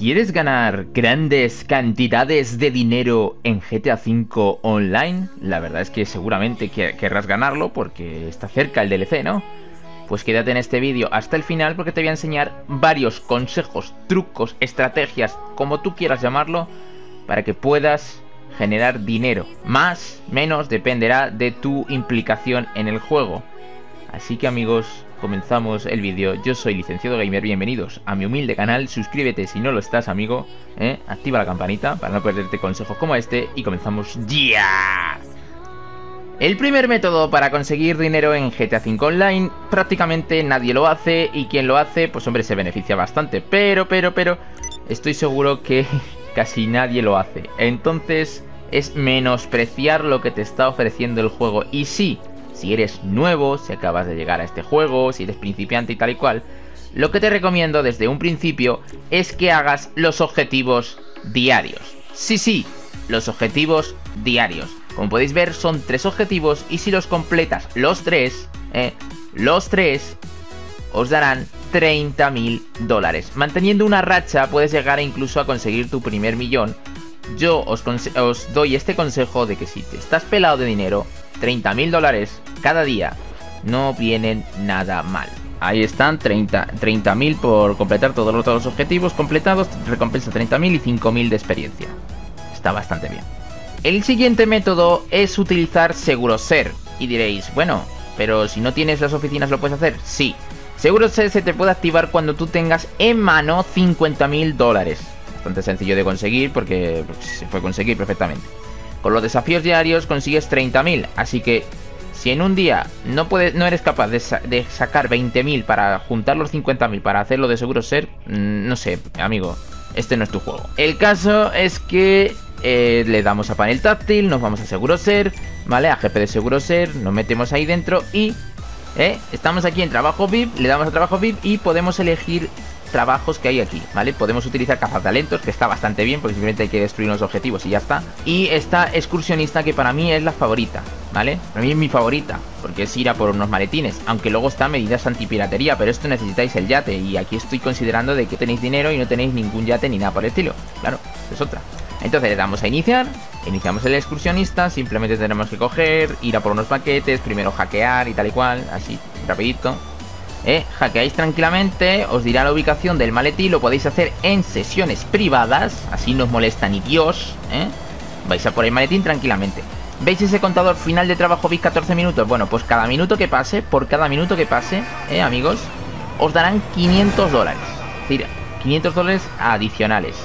¿Quieres ganar grandes cantidades de dinero en GTA V Online? La verdad es que seguramente querrás ganarlo porque está cerca el DLC, ¿no? Pues quédate en este vídeo hasta el final porque te voy a enseñar varios consejos, trucos, estrategias, como tú quieras llamarlo, para que puedas generar dinero. Más, menos, dependerá de tu implicación en el juego. Así que amigos, comenzamos el vídeo. Yo soy Licenciado Gamer, bienvenidos a mi humilde canal. Suscríbete si no lo estás, amigo. ¿eh? Activa la campanita para no perderte consejos como este. Y comenzamos ya. El primer método para conseguir dinero en GTA V Online prácticamente nadie lo hace y quien lo hace, pues hombre, se beneficia bastante. Pero, pero, pero, estoy seguro que casi nadie lo hace. Entonces es menospreciar lo que te está ofreciendo el juego. Y sí, si eres nuevo, si acabas de llegar a este juego, si eres principiante y tal y cual, lo que te recomiendo desde un principio es que hagas los objetivos diarios. Sí, sí, los objetivos diarios. Como podéis ver son tres objetivos y si los completas los tres, eh, los tres os darán 30 mil dólares. Manteniendo una racha puedes llegar incluso a conseguir tu primer millón. Yo os, doy este consejo de que si te estás pelado de dinero, 30 mil dólares cada día no vienen nada mal. Ahí están, 30 mil por completar todos los, todos los objetivos completados, recompensa 30.000 y 5.000 de experiencia. Está bastante bien. El siguiente método es utilizar SeguroSer. Y diréis, bueno, pero si no tienes las oficinas lo puedes hacer. Sí, SeguroSer se te puede activar cuando tú tengas en mano 50.000 dólares. Bastante sencillo de conseguir porque se puede conseguir perfectamente. Con los desafíos diarios consigues 30.000, así que si en un día no, puedes, no eres capaz de, sacar 20.000 para juntar los 50.000 para hacerlo de seguro ser, mm, no sé, amigo, este no es tu juego. El caso es que eh, le damos a panel táctil, nos vamos a seguro ser, ¿vale? A GP de seguro ser, nos metemos ahí dentro y eh, estamos aquí en trabajo VIP, le damos a trabajo VIP y podemos elegir trabajos que hay aquí, ¿vale? Podemos utilizar cazatalentos, que está bastante bien, porque simplemente hay que destruir los objetivos y ya está. Y esta excursionista, que para mí es la favorita, ¿vale? Para mí es mi favorita, porque es ir a por unos maletines, aunque luego está medidas antipiratería, pero esto necesitáis el yate, y aquí estoy considerando de que tenéis dinero y no tenéis ningún yate ni nada por el estilo. Claro, es otra. Entonces le damos a iniciar, iniciamos el excursionista, simplemente tenemos que coger, ir a por unos paquetes, primero hackear y tal y cual, así, rapidito. ¿Eh? hackeáis tranquilamente, os dirá la ubicación del maletín, lo podéis hacer en sesiones privadas, así no os molesta ni Dios, ¿eh? vais a por el maletín tranquilamente. ¿Veis ese contador final de trabajo VIP 14 minutos? Bueno, pues cada minuto que pase, por cada minuto que pase, ¿eh, amigos, os darán 500 dólares. Es decir, 500 dólares adicionales.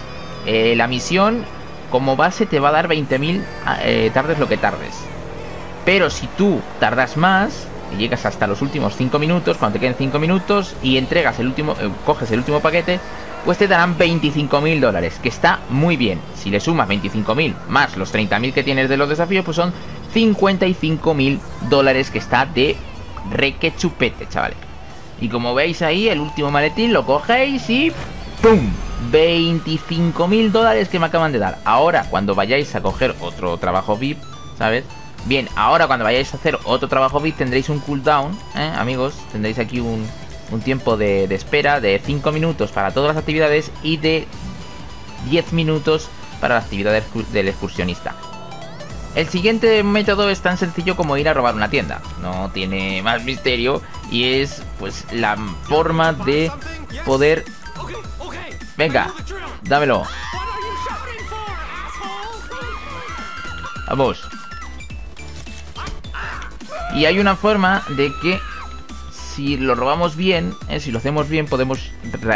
Eh, la misión, como base, te va a dar 20.000 eh, tardes lo que tardes. Pero si tú tardas más, y llegas hasta los últimos 5 minutos, cuando te queden 5 minutos y entregas el último, eh, coges el último paquete, pues te darán 25.000 dólares, que está muy bien. Si le sumas 25.000 más los 30.000 que tienes de los desafíos, pues son 55.000 dólares que está de reque chupete, chavales. Y como veis ahí, el último maletín lo cogéis y ¡pum! 25.000 dólares que me acaban de dar. Ahora, cuando vayáis a coger otro trabajo VIP, ¿sabes? Bien, ahora cuando vayáis a hacer otro trabajo VIP tendréis un cooldown, ¿eh, amigos. Tendréis aquí un, tiempo de, espera de 5 minutos para todas las actividades y de 10 minutos para la actividad del, excursionista. El siguiente método es tan sencillo como ir a robar una tienda. No tiene más misterio y es pues la forma de poder... Venga, dámelo. Vamos. Y hay una forma de que si lo robamos bien, eh, si lo hacemos bien, podemos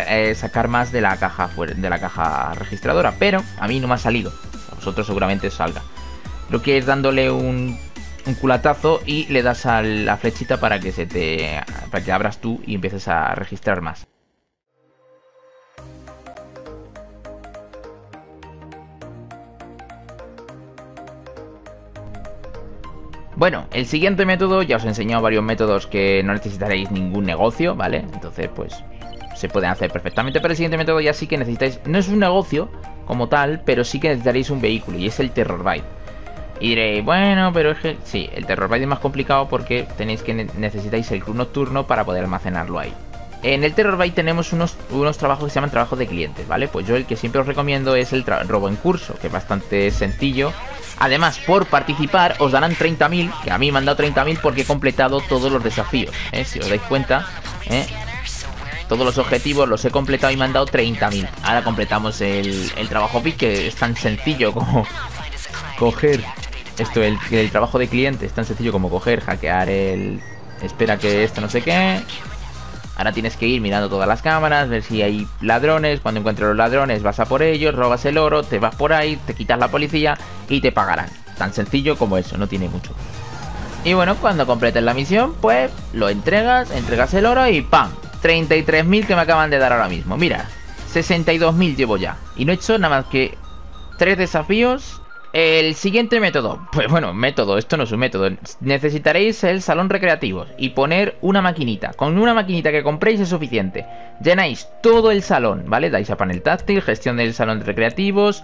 eh, sacar más de la caja de la caja registradora. Pero a mí no me ha salido. A vosotros seguramente salga. Lo que es dándole un, un culatazo y le das a la flechita para que se te. para que abras tú y empieces a registrar más. Bueno, el siguiente método, ya os he enseñado varios métodos que no necesitaréis ningún negocio, ¿vale? Entonces, pues, se pueden hacer perfectamente, pero el siguiente método ya sí que necesitáis, no es un negocio como tal, pero sí que necesitaréis un vehículo, y es el Terror Bite. Y diréis, bueno, pero es que sí, el Terror Bite es más complicado porque tenéis que necesitáis el club nocturno para poder almacenarlo ahí. En el Terror Byte tenemos unos, unos trabajos que se llaman trabajos de clientes, ¿vale? Pues yo el que siempre os recomiendo es el robo en curso, que es bastante sencillo. Además, por participar os darán 30.000, que a mí me han dado 30.000 porque he completado todos los desafíos, ¿eh? Si os dais cuenta, ¿eh? Todos los objetivos los he completado y me han dado 30.000. Ahora completamos el, el trabajo PIC, que es tan sencillo como coger esto, el, el trabajo de cliente es tan sencillo como coger, hackear el... Espera que esto no sé qué, Ahora tienes que ir mirando todas las cámaras, ver si hay ladrones. Cuando encuentres los ladrones vas a por ellos, robas el oro, te vas por ahí, te quitas la policía y te pagarán. Tan sencillo como eso, no tiene mucho. Y bueno, cuando completes la misión, pues lo entregas, entregas el oro y ¡pam! 33.000 que me acaban de dar ahora mismo. Mira, 62.000 llevo ya. Y no he hecho nada más que tres desafíos el siguiente método, pues bueno, método, esto no es un método. Necesitaréis el salón recreativo y poner una maquinita. Con una maquinita que compréis es suficiente. Llenáis todo el salón, ¿vale? Dais a panel táctil, gestión del salón de recreativos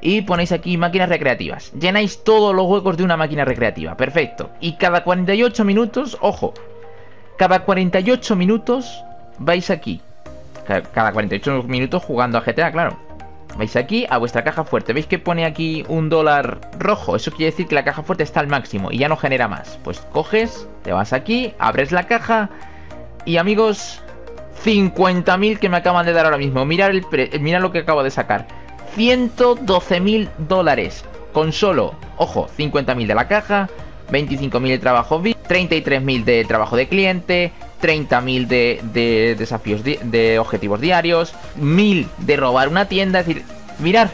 y ponéis aquí máquinas recreativas. Llenáis todos los huecos de una máquina recreativa, perfecto. Y cada 48 minutos, ojo, cada 48 minutos vais aquí. Cada 48 minutos jugando a GTA, claro Vais aquí a vuestra caja fuerte. ¿Veis que pone aquí un dólar rojo? Eso quiere decir que la caja fuerte está al máximo y ya no genera más. Pues coges, te vas aquí, abres la caja y amigos, 50.000 que me acaban de dar ahora mismo. Mirad, el mirad lo que acabo de sacar. 112.000 dólares. Con solo, ojo, 50.000 de la caja, 25.000 de trabajo 33.000 de trabajo de cliente, 30.000 de, de desafíos de objetivos diarios, 1.000 de robar una tienda. Es decir, mirar,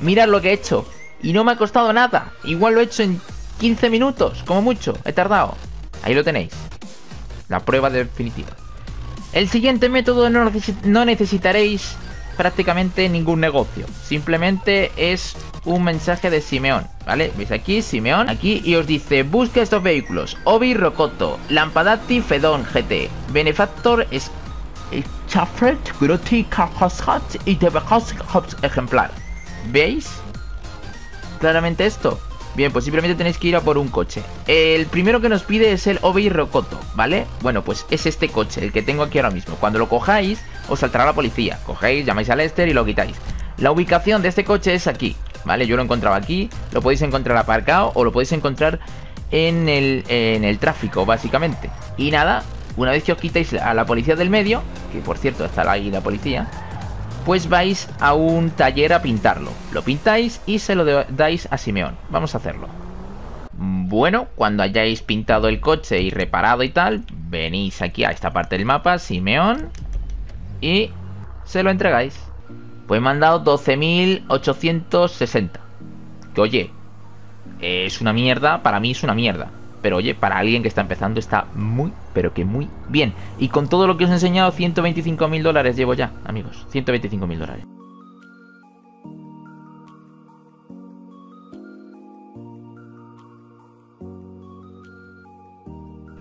mirar lo que he hecho. Y no me ha costado nada. Igual lo he hecho en 15 minutos, como mucho. He tardado. Ahí lo tenéis. La prueba definitiva. El siguiente método no, no necesitaréis prácticamente ningún negocio. Simplemente es un mensaje de Simeón, ¿vale? ¿Veis aquí? Simeón, aquí, y os dice, busca estos vehículos, Obi Rocoto, Lampadati Fedon GT, Benefactor es Chafret, Groti y ejemplar. ¿Veis? Claramente esto. Bien, pues simplemente tenéis que ir a por un coche. El primero que nos pide es el Obi Rocoto, ¿vale? Bueno, pues es este coche, el que tengo aquí ahora mismo. Cuando lo cojáis, os saltará la policía. Cogéis, llamáis a Lester y lo quitáis. La ubicación de este coche es aquí, ¿vale? Yo lo encontraba aquí, lo podéis encontrar aparcado o lo podéis encontrar en el, en el tráfico, básicamente. Y nada, una vez que os quitáis a la policía del medio, que por cierto está ahí la policía, pues vais a un taller a pintarlo. Lo pintáis y se lo dais a Simeón. Vamos a hacerlo. Bueno, cuando hayáis pintado el coche y reparado y tal, venís aquí a esta parte del mapa, Simeón, y se lo entregáis. Pues me han dado 12.860. Que oye, es una mierda, para mí es una mierda. Pero oye, para alguien que está empezando está muy, pero que muy bien. Y con todo lo que os he enseñado, 125.000 dólares llevo ya, amigos. 125.000 dólares.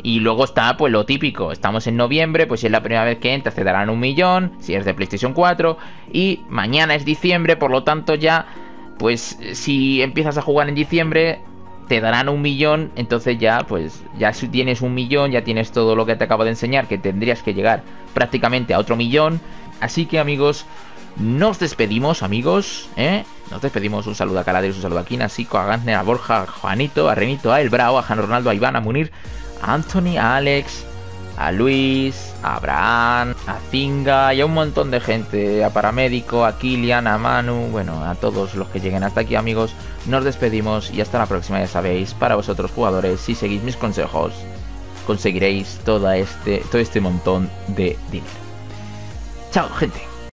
Y luego está pues lo típico, estamos en noviembre, pues si es la primera vez que entras te darán un millón, si es de PlayStation 4, y mañana es diciembre, por lo tanto ya, pues si empiezas a jugar en diciembre, te darán un millón, entonces ya, pues ya si tienes un millón, ya tienes todo lo que te acabo de enseñar, que tendrías que llegar prácticamente a otro millón. Así que amigos, nos despedimos, amigos, ¿eh? Nos despedimos, un saludo a Caladeros, un saludo a Kina, a Sico, a Gantner, a Borja, a Juanito, a Renito, a El Bravo, a Jano Ronaldo, a Iván, a Munir, Anthony, a Alex, a Luis, a Abraham, a Zinga y a un montón de gente, a Paramédico, a Kilian, a Manu, bueno, a todos los que lleguen hasta aquí amigos, nos despedimos y hasta la próxima, ya sabéis, para vosotros jugadores, si seguís mis consejos, conseguiréis todo este, todo este montón de dinero. Chao, gente.